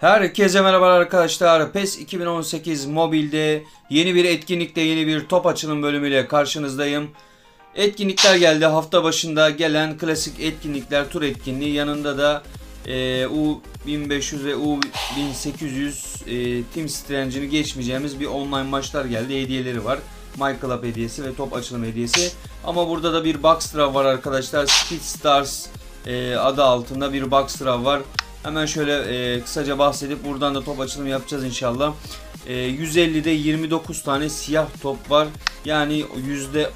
Herkese merhaba arkadaşlar. PES 2018 mobilde yeni bir etkinlikte yeni bir top açılım bölümüyle karşınızdayım. Etkinlikler geldi. Hafta başında gelen klasik etkinlikler, tur etkinliği. Yanında da e, U1500 ve U1800 e, Team Strange'ini geçmeyeceğimiz bir online maçlar geldi. Hediyeleri var. My Club hediyesi ve top açılım hediyesi. Ama burada da bir Boxtra var arkadaşlar. Speed Stars e, adı altında bir Boxtra var. Hemen şöyle e, kısaca bahsedip buradan da top açılımı yapacağız inşallah. E, 150'de 29 tane siyah top var. Yani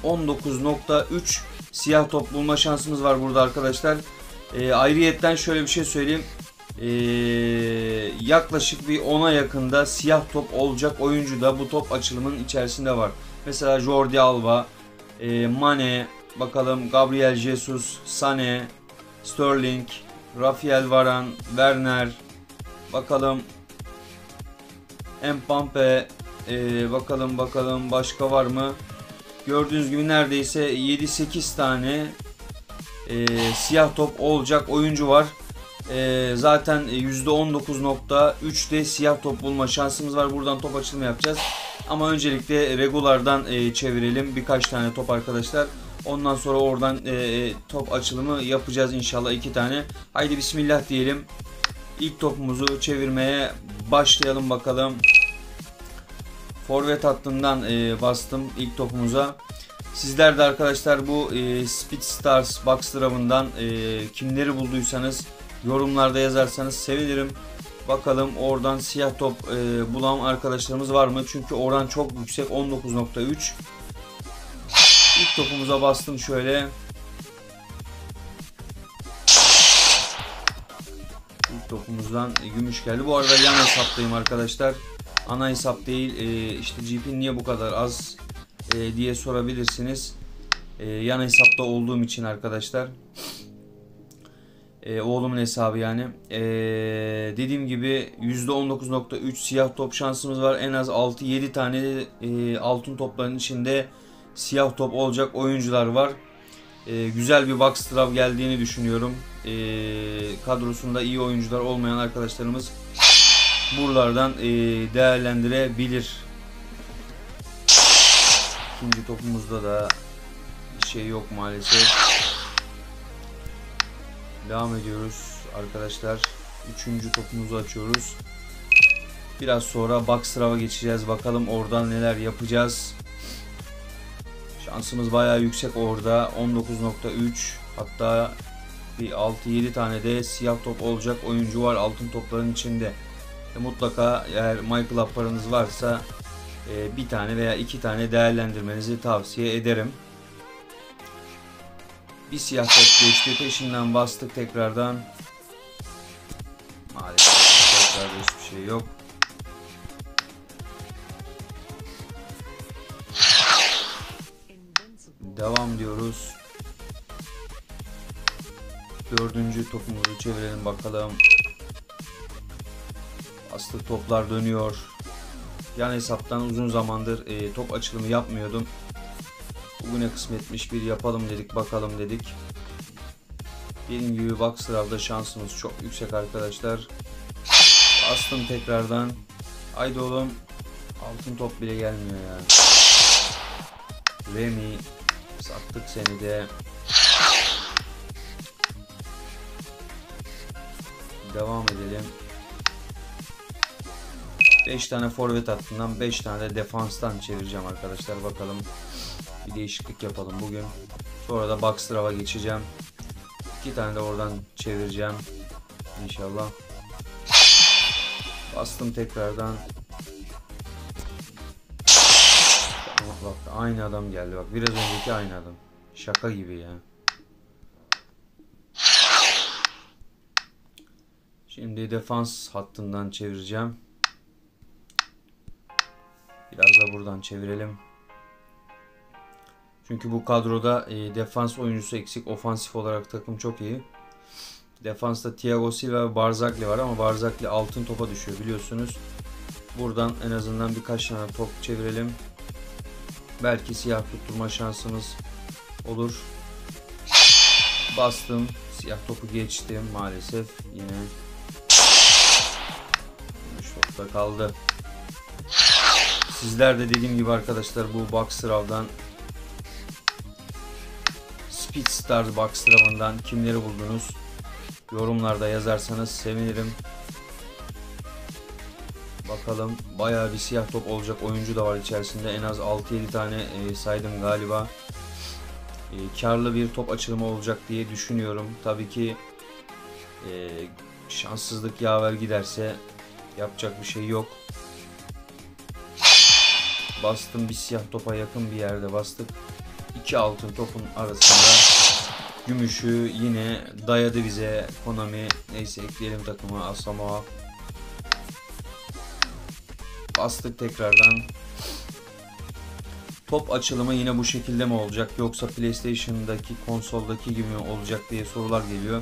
%19.3 siyah top bulma şansımız var burada arkadaşlar. E, ayrıyetten şöyle bir şey söyleyeyim. E, yaklaşık bir 10'a yakında siyah top olacak oyuncu da bu top açılımının içerisinde var. Mesela Jordi Alba, e, Mane, bakalım Gabriel Jesus, Sane, Sterling, Rafael Varan, Werner, bakalım Mbappe, e, bakalım bakalım başka var mı? Gördüğünüz gibi neredeyse 7-8 tane e, siyah top olacak oyuncu var. E, zaten %19.3'de siyah top bulma şansımız var. Buradan top açılımı yapacağız. Ama öncelikle regulardan e, çevirelim birkaç tane top arkadaşlar. Ondan sonra oradan e, top açılımı yapacağız inşallah iki tane. Haydi bismillah diyelim. İlk topumuzu çevirmeye başlayalım bakalım. Forvet hattından e, bastım ilk topumuza. Sizler de arkadaşlar bu e, Speed Stars Box Dram'ından e, kimleri bulduysanız yorumlarda yazarsanız sevinirim. Bakalım oradan siyah top e, bulan arkadaşlarımız var mı? Çünkü oran çok yüksek 19.3. Topumuza bastım şöyle. İlk topumuzdan gümüş geldi. Bu arada yan hesaptayım arkadaşlar. Ana hesap değil. E, işte GP niye bu kadar az e, diye sorabilirsiniz. E, yan hesapta olduğum için arkadaşlar. E, oğlumun hesabı yani. E, dediğim gibi %19.3 siyah top şansımız var. En az 6-7 tane e, altın topların içinde siyah top olacak oyuncular var. E, güzel bir draw geldiğini düşünüyorum. E, kadrosunda iyi oyuncular olmayan arkadaşlarımız buralardan e, değerlendirebilir. İkinci topumuzda da bir şey yok maalesef. Devam ediyoruz arkadaşlar. Üçüncü topumuzu açıyoruz. Biraz sonra draw'a geçeceğiz. Bakalım oradan neler yapacağız. Şansımız bayağı yüksek orada. 19.3 hatta bir 6-7 tane de siyah top olacak oyuncu var altın topların içinde. E, mutlaka eğer Michael paranız varsa e, bir tane veya iki tane değerlendirmenizi tavsiye ederim. Bir siyah top geçti. Peşinden bastık tekrardan. Maalesef tekrarda hiçbir şey yok. Devam diyoruz. Dördüncü topumuzu çevirelim bakalım. Aslı toplar dönüyor. Yan hesaptan uzun zamandır e, top açılımı yapmıyordum. Bugüne kısmetmiş bir yapalım dedik bakalım dedik. Dediğim gibi box sırada şansımız çok yüksek arkadaşlar. Bastım tekrardan. Haydi oğlum. Altın top bile gelmiyor ya. Remy sattık seni de. Devam edelim. 5 tane forvet hattından 5 tane de defanstan çevireceğim arkadaşlar bakalım. Bir değişiklik yapalım bugün. Sonra da box draw'a geçeceğim. 2 tane de oradan çevireceğim. İnşallah. Bastım tekrardan. Bak aynı adam geldi bak. Biraz önceki aynı adam. Şaka gibi ya. Şimdi defans hattından çevireceğim. Biraz da buradan çevirelim. Çünkü bu kadroda e, defans oyuncusu eksik. Ofansif olarak takım çok iyi. Defansta Thiago Silva ve Barzagli var ama Barzagli altın topa düşüyor biliyorsunuz. Buradan en azından birkaç tane top çevirelim. Belki siyah tutturma şansımız olur. Bastım. Siyah topu geçtim maalesef yine. Boşta kaldı. Sizler de dediğim gibi arkadaşlar bu Boxstrav'dan Speedstar Boxstrav'ından kimleri buldunuz? Yorumlarda yazarsanız sevinirim. Bakalım bayağı bir siyah top olacak oyuncu da var içerisinde. En az 6-7 tane e, saydım galiba. E, karlı bir top açılımı olacak diye düşünüyorum. Tabii ki e, şanssızlık yaver giderse yapacak bir şey yok. Bastım bir siyah topa yakın bir yerde bastık. İki altın topun arasında gümüşü yine dayadı bize Konami. Neyse ekleyelim takıma Asamoah. Bastık tekrardan. Top açılımı yine bu şekilde mi olacak yoksa PlayStation'daki konsoldaki gibi mi olacak diye sorular geliyor.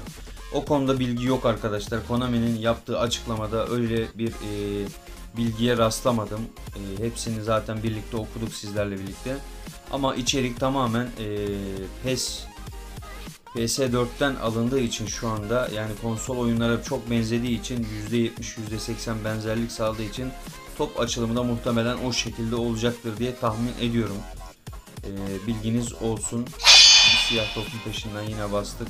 O konuda bilgi yok arkadaşlar. Konami'nin yaptığı açıklamada öyle bir e, bilgiye rastlamadım. E, hepsini zaten birlikte okuduk sizlerle birlikte. Ama içerik tamamen e, PES PS4'ten alındığı için şu anda yani konsol oyunlara çok benzediği için %70 %80 benzerlik sağladığı için top açılımı da muhtemelen o şekilde olacaktır diye tahmin ediyorum. E, bilginiz olsun. Bir siyah topun peşinden yine bastık.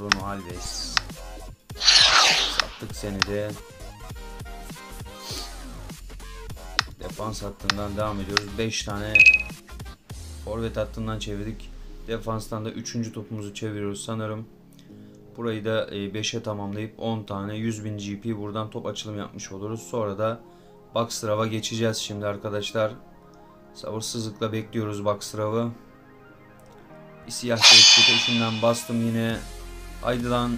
Bruno Alves. Sattık seni de. Defans hattından devam ediyoruz. 5 tane forvet hattından çevirdik. Defanstan da 3. topumuzu çeviriyoruz sanırım. Burayı da 5'e tamamlayıp 10 tane 100.000 GP buradan top açılım yapmış oluruz. Sonra da Boxstrav'a geçeceğiz şimdi arkadaşlar. Sabırsızlıkla bekliyoruz Boxstrav'ı. Bir siyah geçti peşinden bastım yine. Haydi lan.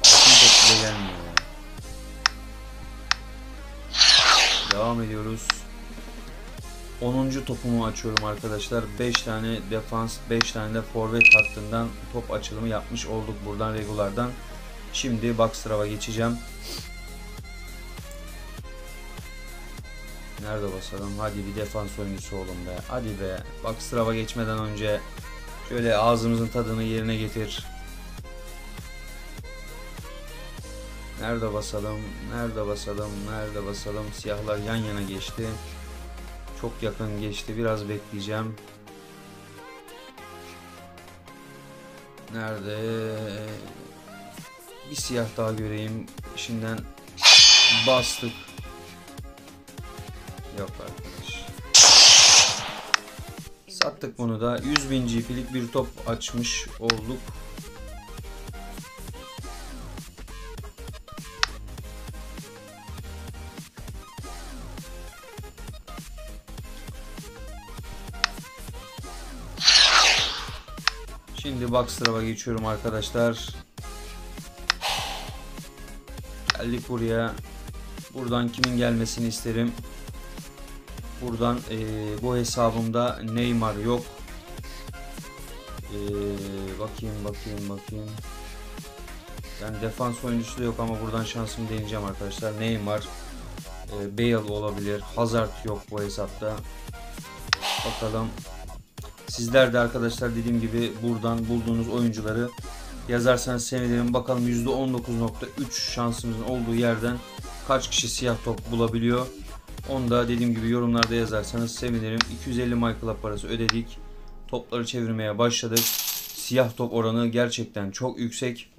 Altın. Devam ediyoruz. 10. topumu açıyorum arkadaşlar. 5 tane defans, 5 tane de forvet hattından top açılımı yapmış olduk buradan regulardan. Şimdi Boxstrav'a geçeceğim. Nerede basalım? Hadi bir defans oyuncusu olun be. Hadi be. Boxstrav'a geçmeden önce şöyle ağzımızın tadını yerine getir. Nerede basalım? Nerede basalım? Nerede basalım? Siyahlar yan yana geçti. Çok yakın geçti. Biraz bekleyeceğim. Nerede? Bir siyah daha göreyim. Şimdiden bastık. Yok arkadaş. Sattık bunu da. 100.000 GP'lik bir top açmış olduk. Boxstrav'a geçiyorum arkadaşlar. Geldik buraya. Buradan kimin gelmesini isterim. Buradan e, bu hesabımda Neymar yok. E, bakayım bakayım bakayım. Yani defans oyuncusu da yok ama buradan şansımı deneyeceğim arkadaşlar. Neymar, e, Bale olabilir. Hazard yok bu hesapta. Bakalım. Sizler de arkadaşlar dediğim gibi buradan bulduğunuz oyuncuları yazarsanız sevinirim. Bakalım %19.3 şansımızın olduğu yerden kaç kişi siyah top bulabiliyor. Onu da dediğim gibi yorumlarda yazarsanız sevinirim. 250 MyClub parası ödedik. Topları çevirmeye başladık. Siyah top oranı gerçekten çok yüksek.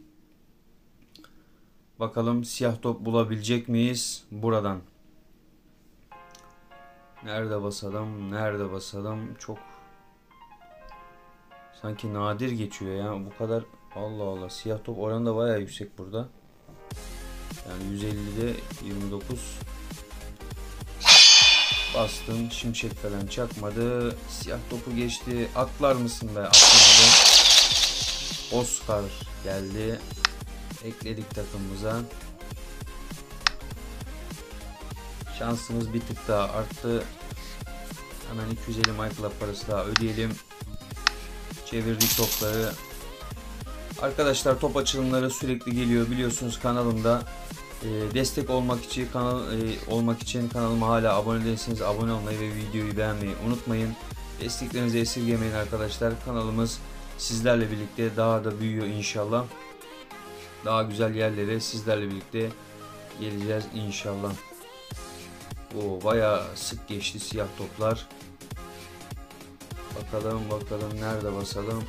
Bakalım siyah top bulabilecek miyiz buradan? Nerede basalım? Nerede basalım? Çok sanki nadir geçiyor ya. Bu kadar Allah Allah siyah top oranı da bayağı yüksek burada. Yani 150'de 29 bastım. Şimşek falan çakmadı. Siyah topu geçti. Atlar mısın be? Atlamadı. Oscar geldi. Ekledik takımımıza. Şansımız bir tık daha arttı. Hemen 250 MyClub parası daha ödeyelim. Çevirdik topları. Arkadaşlar top açılımları sürekli geliyor biliyorsunuz kanalımda. E, destek olmak için kanal e, olmak için kanalıma hala abone değilseniz abone olmayı ve videoyu beğenmeyi unutmayın. Desteklerinizi esirgemeyin arkadaşlar. Kanalımız sizlerle birlikte daha da büyüyor inşallah. daha güzel yerlere sizlerle birlikte geleceğiz inşallah. O bayağı sık geçti siyah toplar. Bakalım bakalım nerede basalım.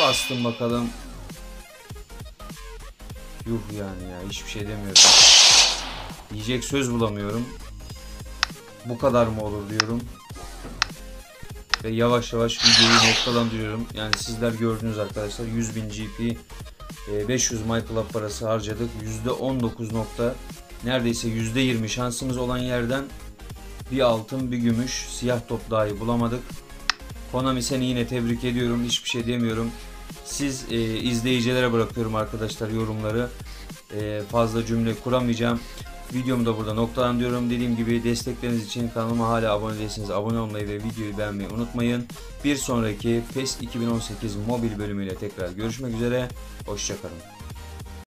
Bastım bakalım. Yuh yani ya hiçbir şey demiyorum. Diyecek söz bulamıyorum. Bu kadar mı olur diyorum. Ve yavaş yavaş videoyu noktalandırıyorum. Yani sizler gördünüz arkadaşlar 100.000 GP e, 500 My Club parası harcadık. %19 nokta neredeyse %20 şansımız olan yerden bir altın bir gümüş siyah top dahi bulamadık. Konami seni yine tebrik ediyorum. Hiçbir şey demiyorum. Siz e, izleyicilere bırakıyorum arkadaşlar yorumları. E, fazla cümle kuramayacağım. Videomu da burada noktalandırıyorum. Dediğim gibi destekleriniz için kanalıma hala abone değilseniz abone olmayı ve videoyu beğenmeyi unutmayın. Bir sonraki PES 2018 mobil bölümüyle tekrar görüşmek üzere. Hoşçakalın.